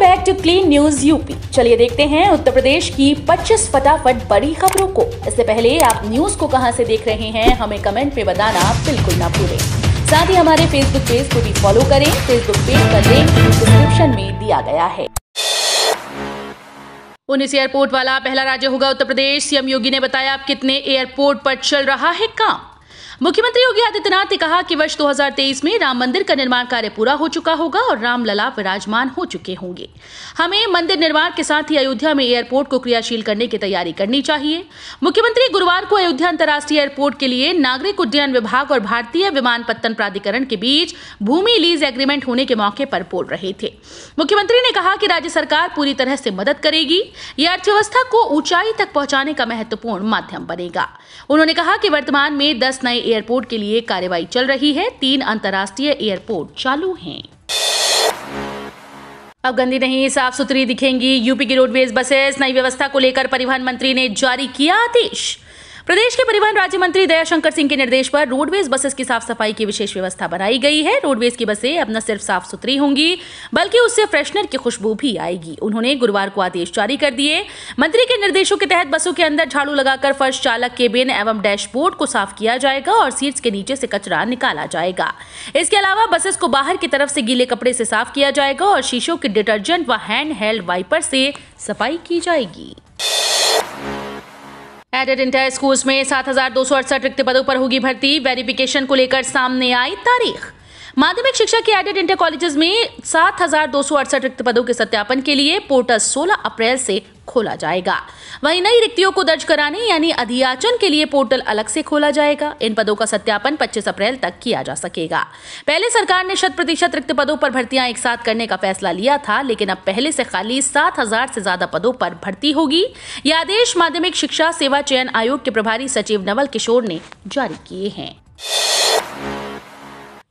Back to clean news UP. चलिए देखते हैं उत्तर प्रदेश की 25 फटाफट बड़ी खबरों को। इससे पहले आप न्यूज़ को कहाँ से देख रहे हैं, हमें कमेंट में बताना बिल्कुल ना भूलें। साथ ही हमारे फेसबुक पेज को भी फॉलो करें। फेसबुक पेज का लिंक डिस्क्रिप्शन में दिया गया है। उन्नीस एयरपोर्ट वाला पहला राज्य होगा उत्तर प्रदेश। सीएम योगी ने बताया कितने एयरपोर्ट पर चल रहा है काम। मुख्यमंत्री योगी आदित्यनाथ ने कहा कि वर्ष 2023 में राम मंदिर का निर्माण कार्य पूरा हो चुका होगा और राम लला विराजमान हो चुके होंगे। हमें मंदिर निर्माण के साथ ही अयोध्या में एयरपोर्ट को क्रियाशील करने की तैयारी करनी चाहिए। मुख्यमंत्री गुरुवार को अयोध्या अंतर्राष्ट्रीय एयरपोर्ट के लिए नागरिक उड्डयन विभाग और भारतीय विमानपत्तन प्राधिकरण के बीच भूमि लीज एग्रीमेंट होने के मौके पर बोल रहे थे। मुख्यमंत्री ने कहा कि राज्य सरकार पूरी तरह से मदद करेगी। यह अर्थव्यवस्था को ऊंचाई तक पहुँचाने का महत्वपूर्ण माध्यम बनेगा। उन्होंने कहा कि वर्तमान में दस नए एयरपोर्ट के लिए कार्रवाई चल रही है। तीन अंतर्राष्ट्रीय एयरपोर्ट चालू हैं। अब गंदी नहीं, साफ़ सुथरी दिखेंगी। यूपी की रोडवेज़ बसेस, नई व्यवस्था को लेकर परिवहन मंत्री ने जारी किया आदेश। प्रदेश के परिवहन राज्य मंत्री दयाशंकर सिंह के निर्देश पर रोडवेज़ बसेस की साफ़ सफ़ाई की विशेष व्यवस्था बनाई गई है। रोडवेज़ की बसें अब न सिर्फ़ साफ़ सुथरी होंगी, बल्कि उससे फ्रेशनर की खुशबू भी आएगी। उन्होंने गुरुवार को आदेश जारी कर दिए। मंत्री के निर्देशों के तहत बसों के अंदर झाड़ू लगाकर फर्श चालक केबिन एवं डैशबोर्ड को साफ़ किया जाएगा और सीट्स के नीचे से कचरा निकाला जाएगा। इसके अलावा बसेस को बाहर की तरफ़ से गीले कपड़े से साफ़ किया जाएगा और शीशों के डिटर्जेंट व हैंड हेल्ड वाइपर से सफ़ाई की जाएगी। एडेड इंटर स्कूल्स में सात हज़ार दो सौ अड़सठ रिक्त पदों पर होगी भर्ती। वेरिफिकेशन को लेकर सामने आई तारीख। माध्यमिक शिक्षा के एडेड इंटर कॉलेजेस में सात हज़ार दो सौ अड़सठ रिक्त पदों के सत्यापन के लिए पोर्टल 16 अप्रैल से खोला जाएगा। वहीं नई रिक्तियों को दर्ज कराने यानी अधियाचन के लिए पोर्टल अलग से खोला जाएगा। इन पदों का सत्यापन 25 अप्रैल तक किया जा सकेगा। पहले सरकार ने शत प्रतिशत रिक्त पदों पर भर्तियाँ एक साथ करने का फैसला लिया था, लेकिन अब पहले से खाली सात हज़ार से ज़्यादा पदों पर भर्ती होगी। यह आदेश माध्यमिक शिक्षा सेवा चयन आयोग के प्रभारी सचिव नवल किशोर ने जारी किए हैं।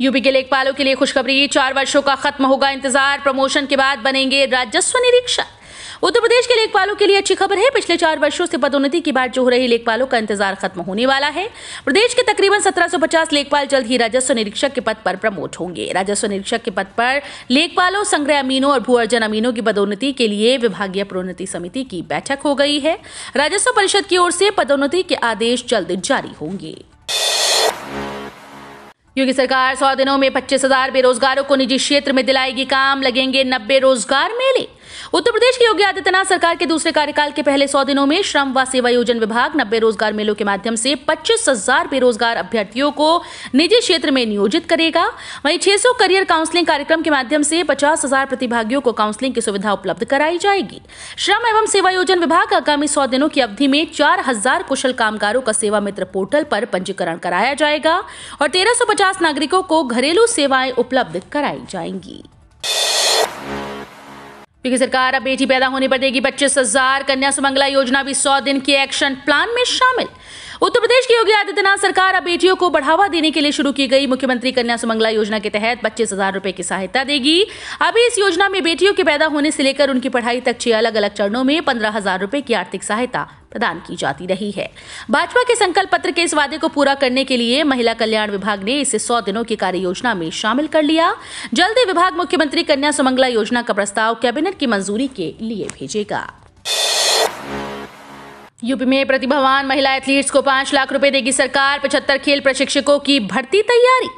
यूपी के लेखपालों के लिए खुशखबरी, चार वर्षों का खत्म होगा इंतज़ार, प्रमोशन के बाद बनेंगे राजस्व निरीक्षक उत्तर प्रदेश के लेखपालों के लिए अच्छी खबर है, पिछले चार वर्षों से पदोन्नति की बात जो हो रही लेखपालों का इंतज़ार खत्म होने वाला है। प्रदेश के तकरीबन 1750 लेखपाल जल्द ही राजस्व निरीक्षक के पद पर प्रमोट होंगे। राजस्व निरीक्षक के पद पर लेखपालों, संग्रह अमीनों और भू अर्जन अमीनों की पदोन्नति के लिए विभागीय प्रोन्नति समिति की बैठक हो गई है। राजस्व परिषद की ओर से पदोन्नति के आदेश जल्द जारी होंगे। योगी सरकार सौ दिनों में पच्चीस हज़ार बेरोजगारों को निजी क्षेत्र में दिलाएगी काम, लगेंगे नब्बे रोज़गार मेले। उत्तर प्रदेश की योगी आदित्यनाथ सरकार के दूसरे कार्यकाल के पहले सौ दिनों में श्रम व सेवा योजन विभाग, नब्बे रोज़गार मेलों के माध्यम से पच्चीस हज़ार बेरोजगार अभ्यर्थियों को निजी क्षेत्र में नियोजित करेगा। वहीं 600 करियर काउंसलिंग कार्यक्रम के माध्यम से पचास हज़ार प्रतिभागियों को काउंसलिंग की सुविधा उपलब्ध कराई जाएगी। श्रम एवं सेवा योजन विभाग आगामी सौ दिनों की अवधि में चार हज़ार कुशल कामगारों का सेवा मित्र पोर्टल पर पंजीकरण कराया जाएगा और तेरह नागरिकों को घरेलू सेवाएँ उपलब्ध कराई जाएँगी। क्योंकि सरकार अब बेटी पैदा होने पर देगी पच्चीस हज़ार, कन्या सुमंगला योजना भी सौ दिन के एक्शन प्लान में शामिल। उत्तर प्रदेश की योगी आदित्यनाथ सरकार अब बेटियों को बढ़ावा देने के लिए शुरू की गई मुख्यमंत्री कन्या सुमंगला योजना के तहत पच्चीस हज़ार रुपए की सहायता देगी। अभी इस योजना में बेटियों के पैदा होने से लेकर उनकी पढ़ाई तक छह अलग अलग चरणों में पंद्रह हज़ार रुपए की आर्थिक सहायता प्रदान की जाती रही है। भाजपा के संकल्प पत्र के इस वादे को पूरा करने के लिए महिला कल्याण विभाग ने इसे सौ दिनों की कार्य योजना में शामिल कर लिया। जल्द ही विभाग मुख्यमंत्री कन्या सुमंगला योजना का प्रस्ताव कैबिनेट की मंजूरी के लिए भेजेगा। यूपी में प्रतिभावान महिला एथलीट्स को पाँच लाख रुपए देगी सरकार। पचहत्तर खेल प्रशिक्षकों की भर्ती तैयारी।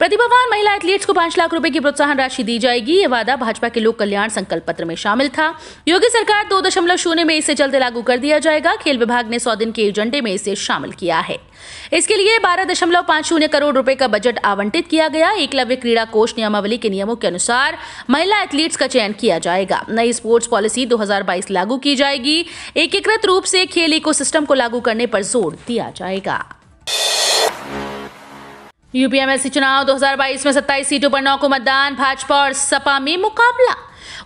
प्रतिभावान महिला एथलीट्स को पाँच लाख रुपए की प्रोत्साहन राशि दी जाएगी। ये वादा भाजपा के लोक कल्याण संकल्प पत्र में शामिल था। योगी सरकार दो दशमलव शून्य में इसे जल्द लागू कर दिया जाएगा। खेल विभाग ने सौ दिन के एजेंडे में इसे शामिल किया है। इसके लिए बारह दशमलव पाँच शून्य करोड़ रुपए का बजट आवंटित किया गया। एकलव्य क्रीड़ा कोष नियमावली के नियमों के अनुसार महिला एथलीट्स का चयन किया जाएगा। नई स्पोर्ट्स पॉलिसी 2022 लागू की जाएगी। एकीकृत रूप से खेल इकोसिस्टम को लागू करने पर ज़ोर दिया जाएगा। यूपीएमएससी चुनाव 2022 में 27 सीटों पर नौ को मतदान, भाजपा और सपा में मुकाबला।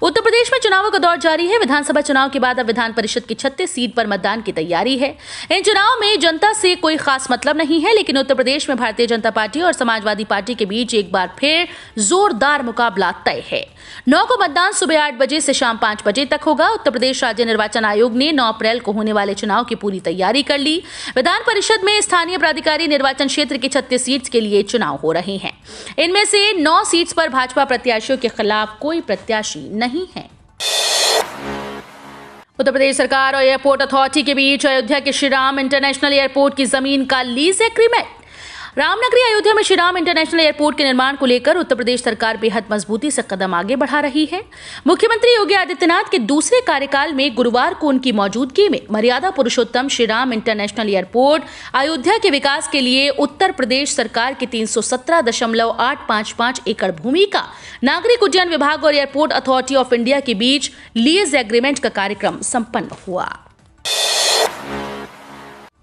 उत्तर प्रदेश में चुनावों का दौर जारी है। विधानसभा चुनाव के बाद अब विधान परिषद की छत्तीस सीट पर मतदान की तैयारी है। इन चुनाव में जनता से कोई खास मतलब नहीं है, लेकिन उत्तर प्रदेश में भारतीय जनता पार्टी और समाजवादी पार्टी के बीच एक बार फिर जोरदार मुकाबला तय है। नौ को मतदान सुबह आठ बजे से शाम पाँच बजे तक होगा। उत्तर प्रदेश राज्य निर्वाचन आयोग ने नौ अप्रैल को होने वाले चुनाव की पूरी तैयारी कर ली। विधान परिषद में स्थानीय प्राधिकारी निर्वाचन क्षेत्र की छत्तीस सीट्स के लिए चुनाव हो रहे हैं। इनमें से नौ सीट्स पर भाजपा प्रत्याशियों के खिलाफ कोई प्रत्याशी नहीं है। उत्तर प्रदेश सरकार और एयरपोर्ट अथॉरिटी के बीच अयोध्या के श्रीराम इंटरनेशनल एयरपोर्ट की ज़मीन का लीज एग्रीमेंट। रामनगरी अयोध्या में श्री राम इंटरनेशनल एयरपोर्ट के निर्माण को लेकर उत्तर प्रदेश सरकार बेहद मजबूती से कदम आगे बढ़ा रही है। मुख्यमंत्री योगी आदित्यनाथ के दूसरे कार्यकाल में गुरुवार को उनकी मौजूदगी में मर्यादा पुरुषोत्तम श्री राम इंटरनेशनल एयरपोर्ट, अयोध्या के विकास के लिए उत्तर प्रदेश सरकार के तीन एकड़ भूमि का नागरिक उड्डयन विभाग और एयरपोर्ट अथॉरिटी ऑफ़ इंडिया के बीच लीज एग्रीमेंट का कार्यक्रम संपन्न हुआ।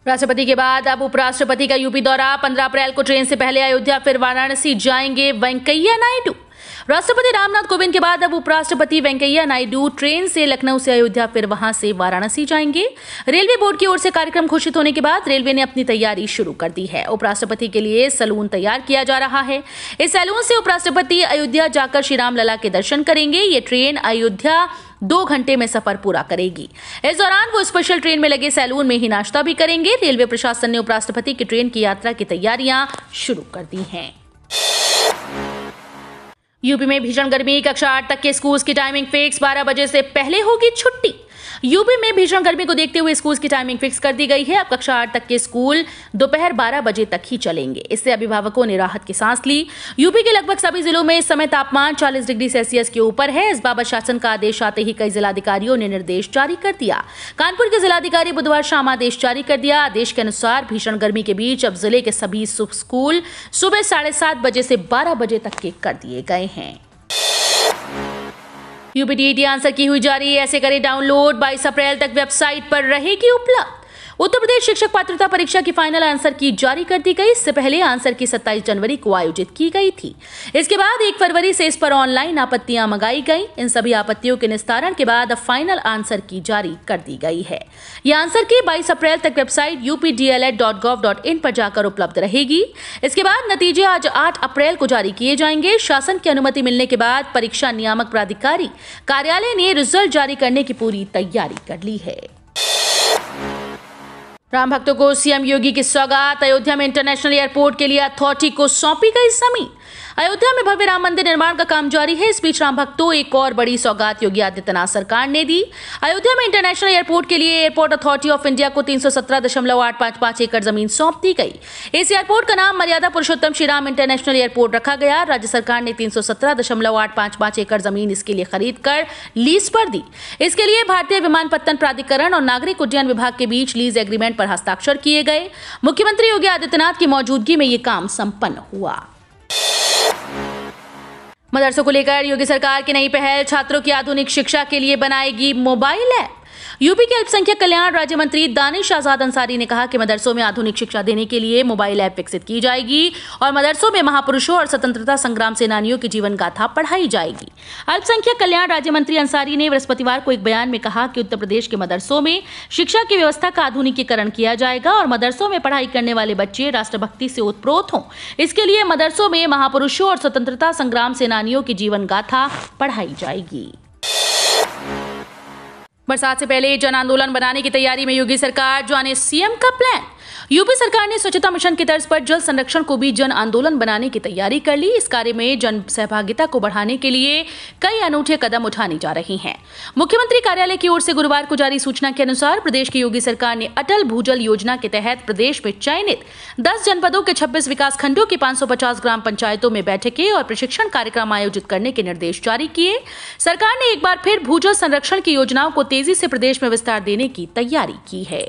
राष्ट्रपति के बाद अब उपराष्ट्रपति का यूपी दौरा 15 अप्रैल को ट्रेन से पहले अयोध्या, फिर वाराणसी जाएँगे वेंकैया नायडू। राष्ट्रपति रामनाथ कोविंद के बाद अब उपराष्ट्रपति वेंकैया नायडू ट्रेन से लखनऊ से अयोध्या, फिर वहाँ से वाराणसी जाएँगे। रेलवे बोर्ड की ओर से कार्यक्रम घोषित होने के बाद रेलवे ने अपनी तैयारी शुरू कर दी है। उपराष्ट्रपति के लिए सैलून तैयार किया जा रहा है। इस सैलून से उपराष्ट्रपति अयोध्या जाकर श्री राम लला के दर्शन करेंगे। ये ट्रेन अयोध्या दो घंटे में सफ़र पूरा करेगी। इस दौरान वो स्पेशल ट्रेन में लगे सैलून में ही नाश्ता भी करेंगे। रेलवे प्रशासन ने उपराष्ट्रपति की ट्रेन की यात्रा की तैयारियाँ शुरू कर दी हैं। यूपी में भीषण गर्मी, कक्षा आठ तक के स्कूल्स की टाइमिंग फिक्स 12 बजे से पहले होगी छुट्टी। यूपी में भीषण गर्मी को देखते हुए स्कूल की टाइमिंग फिक्स कर दी गई है। अब कक्षा आठ तक के स्कूल दोपहर 12 बजे तक ही चलेंगे। इससे अभिभावकों ने राहत की सांस ली। यूपी के लगभग सभी जिलों में इस समय तापमान 40 डिग्री सेल्सियस के ऊपर है। इस बाबत शासन का आदेश आते ही कई जिलाधिकारियों ने निर्देश जारी कर दिया। कानपुर के जिलाधिकारी बुधवार शाम आदेश जारी कर दिया। आदेश के अनुसार भीषण गर्मी के बीच अब ज़िले के सभी स्कूल सुबह साढ़े सात बजे से बारह बजे तक के कर दिए गए हैं। यूपीटीईटी आंसर की हुई जा रही है। ऐसे करें, डाउनलोड 22 अप्रैल तक वेबसाइट पर रहेगी उपलब्ध। उत्तर प्रदेश शिक्षक पात्रता परीक्षा की फाइनल आंसर की जारी कर दी गई। इससे पहले आंसर की 27 जनवरी को आयोजित की गई थी। इसके बाद एक फरवरी से इस पर ऑनलाइन आपत्तियाँ मंगाई गई। इन सभी आपत्तियों के निस्तारण के बाद फाइनल आंसर की जारी कर दी गई है। यह आंसर की 22 अप्रैल तक वेबसाइट यूपीडीएलएड पर जाकर उपलब्ध रहेगी। इसके बाद नतीजे आज आठ अप्रैल को जारी किए जाएँगे। शासन की अनुमति मिलने के बाद परीक्षा नियामक प्राधिकारी कार्यालय ने रिज़ल्ट जारी करने की पूरी तैयारी कर ली है। राम भक्तों को सीएम योगी की स्वागत। अयोध्या में इंटरनेशनल एयरपोर्ट के लिए अथॉरिटी को सौंपी गई ज़मीन अयोध्या में भव्य राम मंदिर निर्माण का काम जारी है। इस बीच राम भक्तों एक और बड़ी सौगात योगी आदित्यनाथ सरकार ने दी। अयोध्या में इंटरनेशनल एयरपोर्ट के लिए एयरपोर्ट अथॉरिटी ऑफ़ इंडिया को तीन एकड़ ज़मीन सौंप दी गई। इस एयरपोर्ट का नाम मर्यादा पुरुषोत्तम श्री राम इंटरनेशनल एयरपोर्ट रखा गया। राज्य सरकार ने तीन एकड़ ज़मीन इसके लिए खरीद कर लीज पर दी। इसके लिए भारतीय विमानपत्तन प्राधिकरण और नागरिक उड्डयन विभाग के बीच लीज एग्रीमेंट पर हस्ताक्षर किए गए। मुख्यमंत्री योगी आदित्यनाथ की मौजूदगी में ये काम संपन्न हुआ। मदरसों को लेकर योगी सरकार की नई पहल छात्रों की आधुनिक शिक्षा के लिए बनाएगी मोबाइल ऐप। यूपी के अल्पसंख्यक कल्याण राज्य मंत्री दानिश आज़ाद अंसारी ने कहा कि मदरसों में आधुनिक शिक्षा देने के लिए मोबाइल ऐप विकसित की जाएगी और मदरसों में महापुरुषों और स्वतंत्रता संग्राम सेनानियों की जीवन गाथा पढ़ाई जाएगी। अल्पसंख्यक कल्याण राज्य मंत्री अंसारी ने बृहस्पतिवार को एक बयान में कहा कि उत्तर प्रदेश के मदरसों में शिक्षा की व्यवस्था का आधुनिकीकरण किया जाएगा और मदरसों में पढ़ाई करने वाले बच्चे राष्ट्रभक्ति से उत्प्रोत हों। इसके लिए मदरसों में महापुरुषों और स्वतंत्रता संग्राम सेनानियों की जीवन गाथा पढ़ाई जाएगी। बरसात से पहले जन आंदोलन बनाने की तैयारी में योगी सरकार जाने सीएम का प्लान यूपी सरकार ने स्वच्छता मिशन की तर्ज पर जल संरक्षण को भी जन आंदोलन बनाने की तैयारी कर ली। इस कार्य में जन सहभागिता को बढ़ाने के लिए कई अनूठे कदम उठाने जा रही हैं। मुख्यमंत्री कार्यालय की ओर से गुरुवार को जारी सूचना के अनुसार प्रदेश की योगी सरकार ने अटल भूजल योजना के तहत प्रदेश में चयनित दस जनपदों के छब्बीस विकास खंडों की पाँच ग्राम पंचायतों में बैठकें और प्रशिक्षण कार्यक्रम आयोजित करने के निर्देश जारी किए। सरकार ने एक बार फिर भूजल संरक्षण की योजनाओं को तेज़ी से प्रदेश में विस्तार देने की तैयारी की है।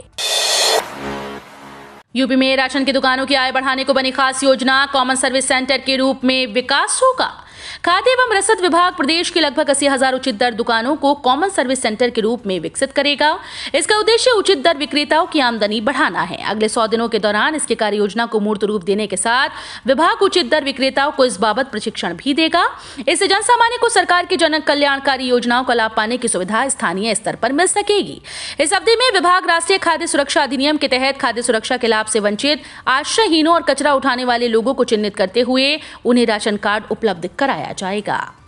यूपी में राशन की दुकानों की आय बढ़ाने को बनी खास योजना, कॉमन सर्विस सेंटर के रूप में विकास होगा। खाद्य एवं रसद विभाग प्रदेश के लगभग अस्सी हज़ार उचित दर दुकानों को कॉमन सर्विस सेंटर के रूप में विकसित करेगा। इसका उद्देश्य उचित दर विक्रेताओं की आमदनी बढ़ाना है। अगले सौ दिनों के दौरान इसके कार्य योजना को मूर्त रूप देने के साथ विभाग उचित दर विक्रेताओं को इस बाबत प्रशिक्षण भी देगा। इससे जन सामान्य को सरकार की जन कल्याणकारी योजनाओं का लाभ पाने की सुविधा स्थानीय स्तर पर मिल सकेगी। इस अवधि में विभाग राष्ट्रीय खाद्य सुरक्षा अधिनियम के तहत खाद्य सुरक्षा के लाभ से वंचित, आश्रयहीनों और कचरा उठाने वाले लोगों को चिन्हित करते हुए उन्हें राशन कार्ड उपलब्ध कराया जाएगा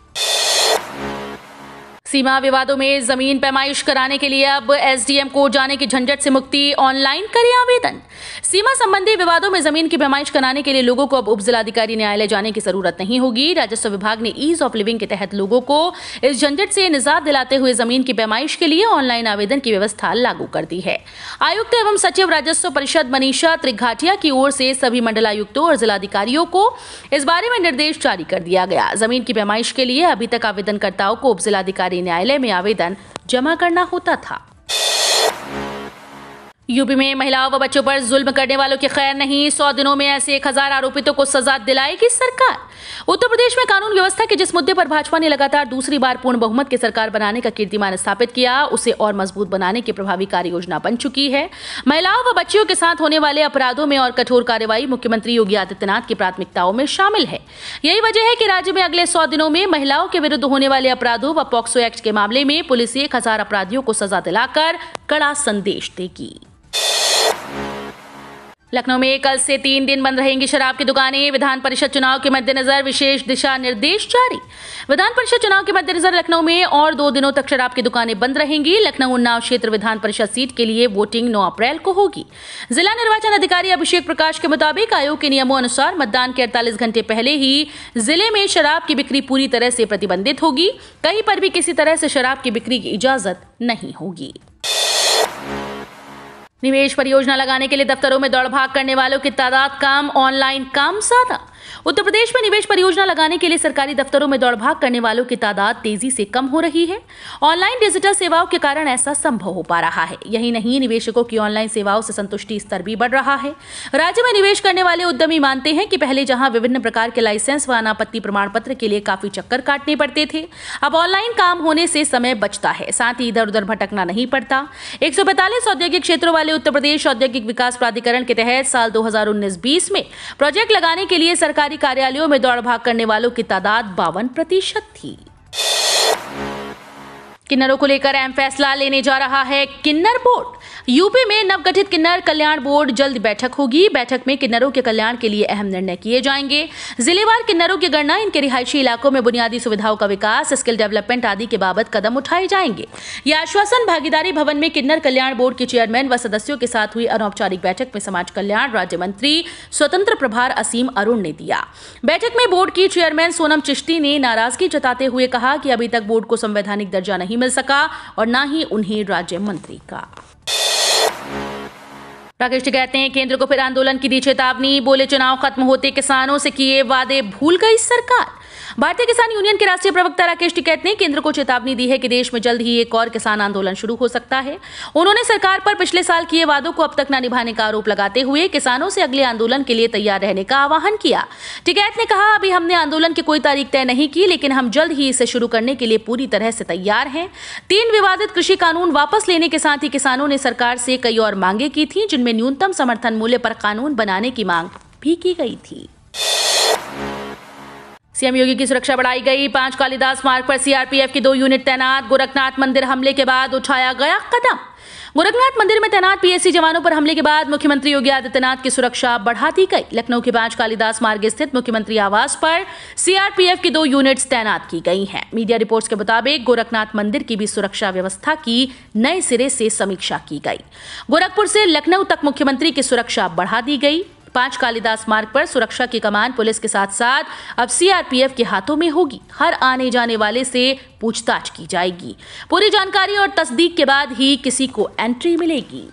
सीमा विवादों में ज़मीन पैमाइश कराने के लिए अब एसडीएम को जाने की झंझट से मुक्ति ऑनलाइन करें आवेदन। सीमा संबंधी विवादों में ज़मीन की पैमाइश कराने के लिए लोगों को अब उप जिलाधिकारी न्यायालय जाने की ज़रूरत नहीं होगी। राजस्व विभाग ने ईज ऑफ़ लिविंग के तहत लोगों को इस झंझट से निजात दिलाते हुए ज़मीन की पैमाइश के लिए ऑनलाइन आवेदन की व्यवस्था लागू कर दी है। आयुक्त एवं सचिव राजस्व परिषद मनीषा त्रिघाटिया की ओर से सभी मंडलायुक्तों और जिलाधिकारियों को इस बारे में निर्देश जारी कर दिया गया। ज़मीन की पैमाइश के लिए अभी तक आवेदनकर्ताओं को उप जिलाधिकारी सरकारी न्यायालय में आवेदन जमा करना होता था। यूपी में महिलाओं व बच्चों पर जुल्म करने वालों की खैर नहीं। सौ दिनों में ऐसे एक हज़ार आरोपितों को सजा दिलाएगी सरकार। उत्तर प्रदेश में कानून व्यवस्था के जिस मुद्दे पर भाजपा ने लगातार दूसरी बार पूर्ण बहुमत की सरकार बनाने का कीर्तिमान स्थापित किया, उसे और मज़बूत बनाने की प्रभावी कार्य योजना बन चुकी है। महिलाओं व बच्चियों के साथ होने वाले अपराधों में और कठोर कार्यवाही मुख्यमंत्री योगी आदित्यनाथ की प्राथमिकताओं में शामिल है। यही वजह है कि राज्य में अगले सौ दिनों में महिलाओं के विरुद्ध होने वाले अपराधों व पॉक्सो एक्ट के मामले में पुलिस एक हज़ार अपराधियों को सजा दिलाकर कड़ा संदेश देगी। लखनऊ में कल से तीन दिन बंद रहेंगी शराब की दुकानें। विधान परिषद चुनाव के मद्देनजर विशेष दिशा निर्देश जारी। विधान परिषद चुनाव के मद्देनजर लखनऊ में और दो दिनों तक शराब की दुकानें बंद रहेंगी। लखनऊ उन्नाव क्षेत्र विधान परिषद सीट के लिए वोटिंग 9 अप्रैल को होगी। जिला निर्वाचन अधिकारी अभिषेक प्रकाश के मुताबिक आयोग के नियमों अनुसार मतदान के अड़तालीस घंटे पहले ही ज़िले में शराब की बिक्री पूरी तरह से प्रतिबंधित होगी। कहीं पर भी किसी तरह से शराब की बिक्री की इजाज़त नहीं होगी। निवेश परियोजना लगाने के लिए दफ्तरों में दौड़ भाग करने वालों की तादाद कम ऑनलाइन काम ज़्यादा। उत्तर प्रदेश में निवेश परियोजना लगाने के लिए सरकारी दफ्तरों में दौड़ भाग करने वालों की तादाद तेज़ी से कम हो रही है। ऑनलाइन डिजिटल सेवाओं के कारण ऐसा संभव हो पा रहा है। यही नहीं, निवेशकों की ऑनलाइन सेवाओं से संतुष्टि स्तर भी बढ़ रहा है। राज्य में निवेश करने वाले उद्यमी मानते हैं कि पहले जहाँ विभिन्न प्रकार के लाइसेंस व अनापत्ति प्रमाण पत्र के लिए काफ़ी चक्कर काटने पड़ते थे, अब ऑनलाइन काम होने से समय बचता है। साथ ही इधर उधर भटकना नहीं पड़ता। एक औद्योगिक क्षेत्रों वाले उत्तर प्रदेश औद्योगिक विकास प्राधिकरण के तहत साल दो हज़ार में प्रोजेक्ट लगाने के लिए सरकारी कार्यालयों में दौड़ भाग करने वालों की तादाद बावन प्रतिशत थी। किन्नरों को लेकर अहम फैसला लेने जा रहा है किन्नर बोर्ड। यूपी में नवगठित किन्नर कल्याण बोर्ड जल्द बैठक होगी। बैठक में किन्नरों के कल्याण के लिए अहम निर्णय किए जाएँगे। जिलेवार किन्नरों की गणना इनके रिहायशी इलाकों में बुनियादी सुविधाओं का विकास, स्किल डेवलपमेंट आदि के बाबत कदम उठाए जाएँगे। यह आश्वासन भागीदारी भवन में किन्नर कल्याण बोर्ड के चेयरमैन व सदस्यों के साथ हुई अनौपचारिक बैठक में समाज कल्याण राज्य मंत्री स्वतंत्र प्रभार असीम अरुण ने दिया। बैठक में बोर्ड की चेयरमैन सोनम चिश्ती ने नाराज़गी जताते हुए कहा कि अभी तक बोर्ड को संवैधानिक दर्जा नहीं मिल सका और न ही उन्हें राज्य मंत्री का। राकेश कहते हैं, केंद्र को फिर आंदोलन की दी चेतावनी। बोले, चुनाव खत्म होते किसानों से किए वादे भूल गई सरकार। भारतीय किसान यूनियन के राष्ट्रीय प्रवक्ता राकेश टिकैत ने केंद्र को चेतावनी दी है कि देश में जल्द ही एक और किसान आंदोलन शुरू हो सकता है। उन्होंने सरकार पर पिछले साल किए वादों को अब तक न निभाने का आरोप लगाते हुए किसानों से अगले आंदोलन के लिए तैयार रहने का आह्वान किया। टिकैत ने कहा, अभी हमने आंदोलन की कोई तारीख तय नहीं की, लेकिन हम जल्द ही इसे शुरू करने के लिए पूरी तरह से तैयार हैं। तीन विवादित कृषि कानून वापस लेने के साथ ही किसानों ने सरकार से कई और मांगे की थी, जिनमें न्यूनतम समर्थन मूल्य पर कानून बनाने की मांग भी की गई थी। सीएम योगी की सुरक्षा बढ़ाई गई। पाँच कालिदास मार्ग पर सीआरपीएफ की दो यूनिट तैनात। गोरखनाथ मंदिर हमले के बाद उठाया गया कदम। गोरखनाथ मंदिर में तैनात पीएससी जवानों पर हमले के बाद मुख्यमंत्री योगी आदित्यनाथ की सुरक्षा बढ़ा दी गई। लखनऊ के पाँच कालिदास मार्ग स्थित मुख्यमंत्री आवास पर सीआरपीएफ की दो यूनिट्स तैनात की गई हैं। मीडिया रिपोर्ट्स के मुताबिक गोरखनाथ मंदिर की भी सुरक्षा व्यवस्था की नए सिरे से समीक्षा की गई। गोरखपुर से लखनऊ तक मुख्यमंत्री की सुरक्षा बढ़ा दी गई। पाँच कालिदास मार्ग पर सुरक्षा की कमान पुलिस के साथ साथ अब सीआरपीएफ के हाथों में होगी। हर आने जाने वाले से पूछताछ की जाएगी। पूरी जानकारी और तस्दीक के बाद ही किसी को एंट्री मिलेगी।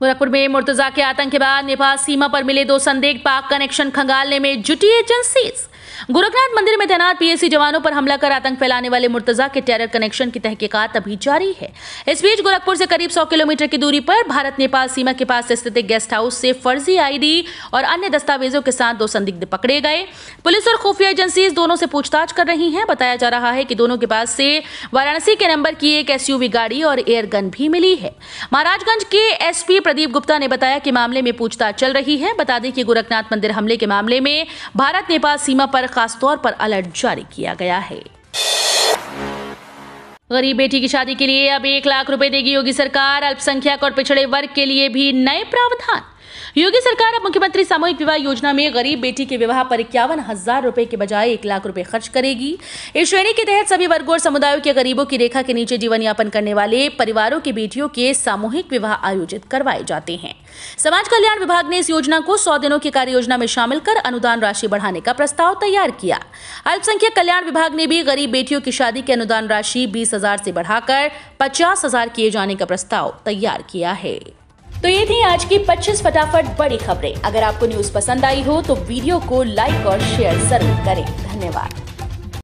गोरखपुर में मुर्तजा के आतंक के बाद नेपाल सीमा पर मिले दो संदिग्ध पाक कनेक्शन खंगालने में जुटी एजेंसीज गोरखनाथ मंदिर में तैनात पीएससी जवानों पर हमला कर आतंक फैलाने वाले मुर्तजा के टेरर कनेक्शन की तहकीकात अभी जारी है। इस बीच गोरखपुर से करीब 100 किलोमीटर की दूरी पर भारत नेपाल सीमा के पास स्थित गेस्ट हाउस से फर्जी आईडी और अन्य दस्तावेजों के साथ दो संदिग्ध पकड़े गए। पुलिस और खुफिया एजेंसी दोनों से पूछताछ कर रही है। बताया जा रहा है की दोनों के पास से वाराणसी के नंबर की एक एसयूवी गाड़ी और एयर गन भी मिली है। महाराजगंज के एसपी प्रदीप गुप्ता ने बताया कि मामले में पूछताछ चल रही है। बता दें कि गोरखनाथ मंदिर हमले के मामले में भारत नेपाल सीमा पर खासतौर पर अलर्ट जारी किया गया है। गरीब बेटी की शादी के लिए अब एक लाख रुपए देगी योगी सरकार। अल्पसंख्यक और पिछड़े वर्ग के लिए भी नए प्रावधान। योगी सरकार अब मुख्यमंत्री सामूहिक विवाह योजना में गरीब बेटी के विवाह पर इक्यावन हज़ार रुपए के बजाय एक लाख रुपए खर्च करेगी। इस श्रेणी के तहत सभी वर्गों और समुदायों के गरीबों की रेखा के नीचे जीवन यापन करने वाले परिवारों की बेटियों के सामूहिक विवाह आयोजित करवाए जाते हैं। समाज कल्याण विभाग ने इस योजना को सौ दिनों की कार्य योजना में शामिल कर अनुदान राशि बढ़ाने का प्रस्ताव तैयार किया। अल्पसंख्यक कल्याण विभाग ने भी गरीब बेटियों की शादी की अनुदान राशि बीस हज़ार से बढ़ाकर पचास हज़ार किए जाने का प्रस्ताव तैयार किया है। तो ये थी आज की 25 फटाफट बड़ी खबरें। अगर आपको न्यूज़ पसंद आई हो तो वीडियो को लाइक और शेयर ज़रूर करें। धन्यवाद।